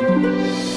Música